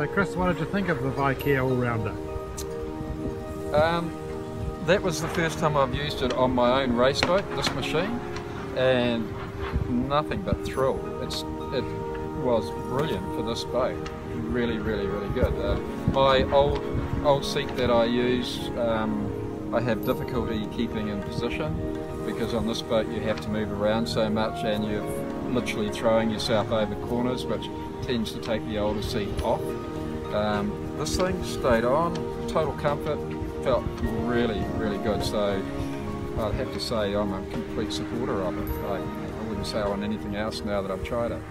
So Chris, what did you think of the Vicair AllRounder? Um, that was the first time I've used it on my own race boat, this machine, and nothing but thrill. It's It was brilliant for this boat. Really, really, really good. Uh, my old old seat that I use, um, I have difficulty keeping in position because on this boat you have to move around so much and you're literally throwing yourself over corners which tends to take the older seat off. Um, this thing stayed on, total comfort, felt really, really good. So I'd have to say I'm a complete supporter of it. I, I wouldn't say want anything else now that I've tried it.